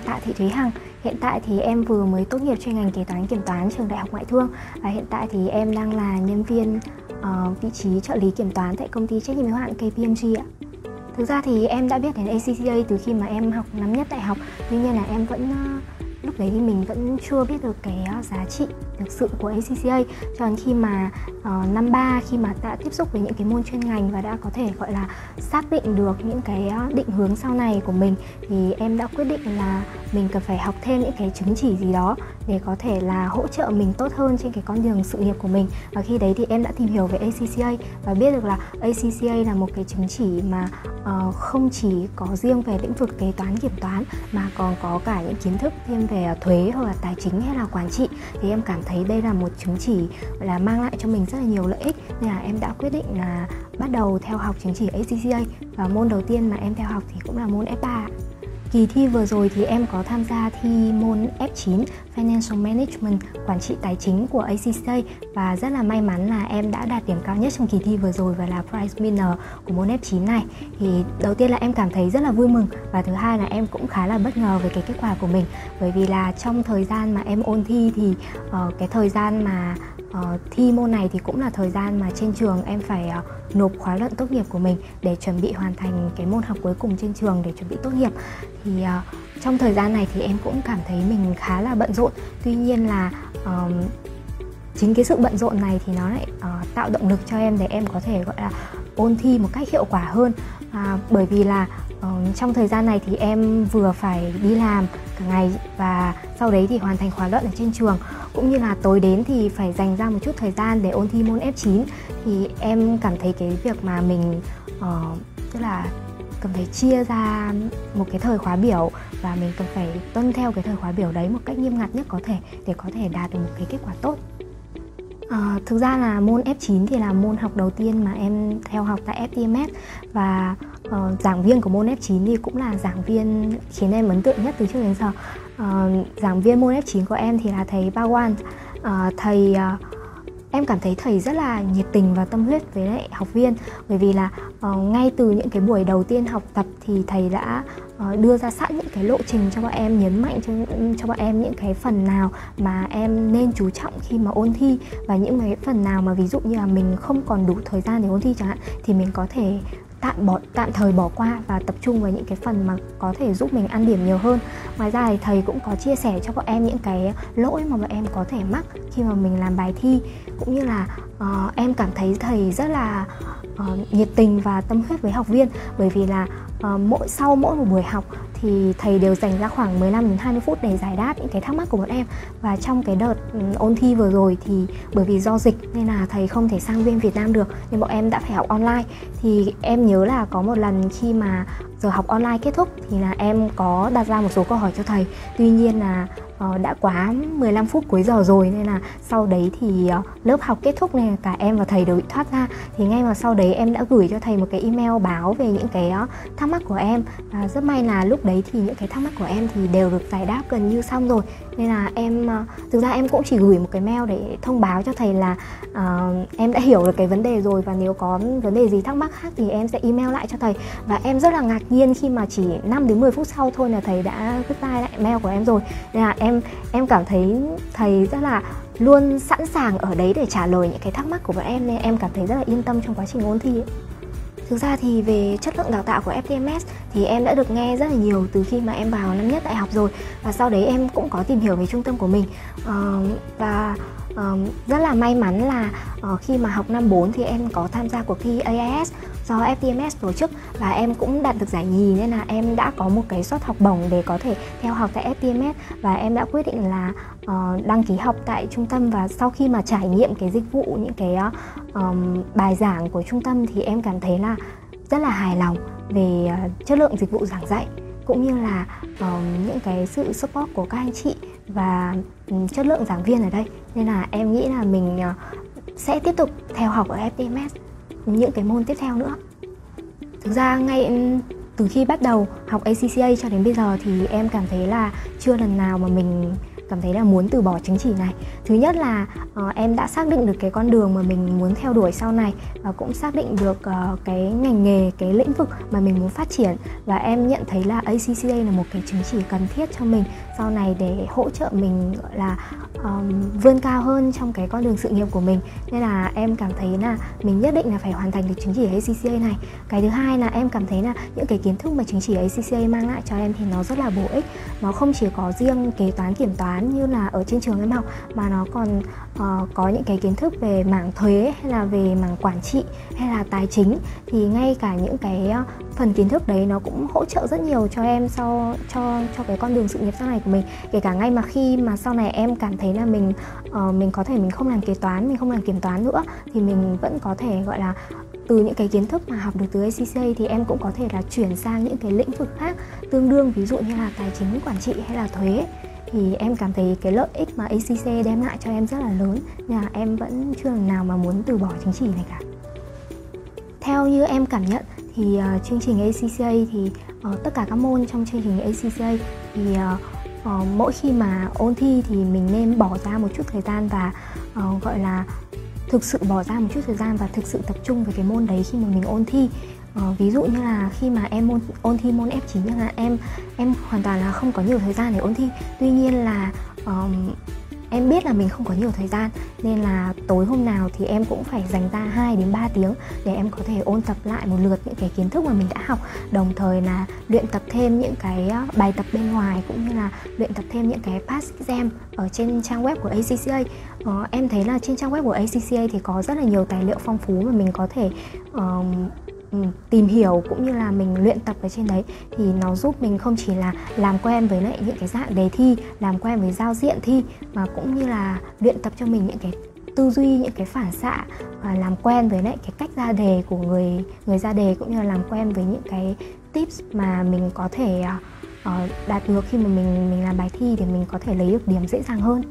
Là Tạ Thị Thúy Hằng. Hiện tại thì em vừa mới tốt nghiệp chuyên ngành kế toán kiểm toán trường Đại học Ngoại thương và hiện tại thì em đang là nhân viên uh, vị trí trợ lý kiểm toán tại công ty trách nhiệm hữu hạn KPMG ạ. Thực ra thì em đã biết đến ACCA từ khi mà em học năm nhất đại học. Tuy nhiên là em vẫn uh, lúc đấy thì mình vẫn chưa biết được cái ờ, giá trị thực sự của ACCA cho đến khi mà uh, năm ba khi mà đã tiếp xúc với những cái môn chuyên ngành và đã có thể gọi là xác định được những cái ờ, định hướng sau này của mình thì em đã quyết định là mình cần phải học thêm những cái chứng chỉ gì đó để có thể là hỗ trợ mình tốt hơn trên cái con đường sự nghiệp của mình. Và khi đấy thì em đã tìm hiểu về ACCA và biết được là ACCA là một cái chứng chỉ mà uh, không chỉ có riêng về lĩnh vực kế toán kiểm toán mà còn có cả những kiến thức thêm về à, thuế hoặc là tài chính hay là quản trị, thì em cảm thấy đây là một chứng chỉ là, mang lại cho mình rất là nhiều lợi ích. Nên là em đã quyết định là bắt đầu theo học chứng chỉ ACCA và môn đầu tiên mà em theo học thì cũng là môn F3 Kỳ thi vừa rồi thì em có tham gia thi môn F9 Financial Management, quản trị tài chính của ACCA và rất là may mắn là em đã đạt điểm cao nhất trong kỳ thi vừa rồi và là prize winner của môn F9 này. Thì đầu tiên là em cảm thấy rất là vui mừng và thứ hai là em cũng khá là bất ngờ về cái kết quả của mình bởi vì là trong thời gian mà em ôn thi thì uh, cái thời gian mà uh, thi môn này thì cũng là thời gian mà trên trường em phải uh, nộp khóa luận tốt nghiệp của mình để chuẩn bị hoàn thành cái môn học cuối cùng trên trường để chuẩn bị tốt nghiệp thì uh, trong thời gian này thì em cũng cảm thấy mình khá là bận rộn tuy nhiên là um, chính cái sự bận rộn này thì nó lại uh, tạo động lực cho em để em có thể gọi là ôn thi một cách hiệu quả hơn. À, bởi vì là uh, trong thời gian này thì em vừa phải đi làm cả ngày và sau đấy thì hoàn thành khóa luận ở trên trường. Cũng như là tối đến thì phải dành ra một chút thời gian để ôn thi môn F9 thì em cảm thấy cái việc mà mình uh, tức là cần phải chia ra một cái thời khóa biểu và mình cần phải tuân theo cái thời khóa biểu đấy một cách nghiêm ngặt nhất có thể để có thể đạt được một cái kết quả tốt À, thực ra là môn F9 thì là môn học đầu tiên mà em theo học tại FTMS và uh, giảng viên của môn F9 thì cũng là giảng viên khiến em ấn tượng nhất từ trước đến giờ. Uh, giảng viên môn F9 của em thì là thầy Bawan, Uh, thầy uh, em cảm thấy thầy rất là nhiệt tình và tâm huyết với lại học viên. Bởi vì là uh, ngay từ những cái buổi đầu tiên học tập thì thầy đã uh, đưa ra sẵn những cái lộ trình cho bọn em nhấn mạnh cho cho bọn em những cái phần nào mà em nên chú trọng khi mà ôn thi. Và những cái phần nào mà ví dụ như là mình không còn đủ thời gian để ôn thi chẳng hạn thì mình có thể tạm bỏ tạm thời bỏ qua và tập trung vào những cái phần mà có thể giúp mình ăn điểm nhiều hơn. Ngoài ra thì thầy cũng có chia sẻ cho bọn em những cái lỗi mà bọn em có thể mắc khi mà mình làm bài thi. Cũng như là uh, em cảm thấy thầy rất là uh, nhiệt tình và tâm huyết với học viên. Bởi vì là uh, mỗi sau mỗi một buổi học thì thầy đều dành ra khoảng 15 đến 20 phút để giải đáp những cái thắc mắc của bọn em. Và trong cái đợt ừ, ôn thi vừa rồi thì bởi vì do dịch nên là thầy không thể sang bên Việt Nam được, nên bọn em đã phải học online. Thì em nhớ là có một lần khi mà giờ học online kết thúc thì là em có đặt ra một số câu hỏi cho thầy. Tuy nhiên là uh, đã quá 15 phút cuối giờ rồi nên là sau đấy thì uh, lớp học kết thúc này cả em và thầy đều bị thoát ra. Thì ngay vào sau đấy em đã gửi cho thầy một cái email báo về những cái uh, thắc mắc của em. Và rất may là lúc đấy thì những cái thắc mắc của em thì đều được giải đáp gần như xong rồi. Nên là em uh, thực ra em cũng chỉ gửi một cái mail để thông báo cho thầy là uh, em đã hiểu được cái vấn đề rồi và nếu có vấn đề gì thắc mắc khác thì em sẽ email lại cho thầy. Và em rất là ngạc nhiên khi mà chỉ 5 đến 10 phút sau thôi là thầy đã reply lại mail của em rồi. Nên là em em em cảm thấy thầy rất là luôn sẵn sàng ở đấy để trả lời những cái thắc mắc của bọn em nên em cảm thấy rất là yên tâm trong quá trình ôn thi ấy. Thực ra thì về chất lượng đào tạo của FTMS thì em đã được nghe rất là nhiều từ khi mà em vào năm nhất đại học rồi và sau đấy em cũng có tìm hiểu về trung tâm của mình uh, và uh, rất là may mắn là uh, khi mà học năm 4 thì em có tham gia cuộc thi AIS do FTMS tổ chức và em cũng đạt được giải nhì nên là em đã có một cái suất học bổng để có thể theo học tại FTMS và em đã quyết định là uh, đăng ký học tại trung tâm và sau khi mà trải nghiệm cái dịch vụ những cái um, bài giảng của trung tâm thì em cảm thấy là rất là hài lòng về uh, chất lượng dịch vụ giảng dạy cũng như là uh, những cái sự support của các anh chị và ừ, chất lượng giảng viên ở đây. Nên là em nghĩ là mình ờ, sẽ tiếp tục theo học ở FTMS những cái môn tiếp theo nữa. Thực ra ngay ừ, từ khi bắt đầu học ACCA cho đến bây giờ thì em cảm thấy là chưa lần nào mà mình cảm thấy là muốn từ bỏ chứng chỉ này. Thứ nhất là uh, em đã xác định được cái con đường mà mình muốn theo đuổi sau này và cũng xác định được uh, cái ngành nghề cái lĩnh vực mà mình muốn phát triển. Và em nhận thấy là ACCA là một cái chứng chỉ cần thiết cho mình sau này để hỗ trợ mình gọi là um, vươn cao hơn trong cái con đường sự nghiệp của mình. Nên là em cảm thấy là mình nhất định là phải hoàn thành được chứng chỉ ACCA này. Cái thứ hai là em cảm thấy là những cái kiến thức mà chứng chỉ ACCA mang lại cho em thì nó rất là bổ ích. Nó không chỉ có riêng kế toán kiểm toán như là ở trên trường em học mà nó còn uh, có những cái kiến thức về mảng thuế hay là về mảng quản trị hay là tài chính. Thì ngay cả những cái ờ, phần kiến thức đấy nó cũng hỗ trợ rất nhiều cho em sau cho cho cái con đường sự nghiệp sau này của mình. Kể cả ngay mà khi mà sau này em cảm thấy là mình uh, mình có thể mình không làm kế toán mình không làm kiểm toán nữa thì mình vẫn có thể gọi là từ những cái kiến thức mà học được từ ACCA thì em cũng có thể là chuyển sang những cái lĩnh vực khác tương đương ví dụ như là tài chính quản trị hay là thuế. Thì em cảm thấy cái lợi ích mà ACCA đem lại cho em rất là lớn nên là em vẫn chưa lần nào mà muốn từ bỏ chứng chỉ này cả. Theo như em cảm nhận thì uh, chương trình ACCA thì uh, tất cả các môn trong chương trình ACCA thì uh, uh, mỗi khi mà ôn thi thì mình nên bỏ ra một chút thời gian và uh, gọi là thực sự bỏ ra một chút thời gian và thực sự tập trung về cái môn đấy khi mà mình ôn thi. Uh, ví dụ như là khi mà em ôn, ôn thi môn F9 nhưng là em em hoàn toàn là không có nhiều thời gian để ôn thi. Tuy nhiên là um, em biết là mình không có nhiều thời gian nên là tối hôm nào thì em cũng phải dành ra 2 đến 3 tiếng để em có thể ôn tập lại một lượt những cái kiến thức mà mình đã học. Đồng thời là luyện tập thêm những cái ờ, bài tập bên ngoài cũng như là luyện tập thêm những cái past exam ở trên trang web của ACCA ờ, em thấy là trên trang web của ACCA thì có rất là nhiều tài liệu phong phú mà mình có thể um, Tìm hiểu cũng như là mình luyện tập ở trên đấy thì nó giúp mình không chỉ là làm quen với lại những cái dạng đề thi làm quen với giao diện thi mà cũng như là luyện tập cho mình những cái tư duy những cái phản xạ và làm quen với lại cái cách ra đề của người người ra đề cũng như là làm quen với những cái tips mà mình có thể uh, đạt được khi mà mình mình làm bài thi để mình có thể lấy được điểm dễ dàng hơn.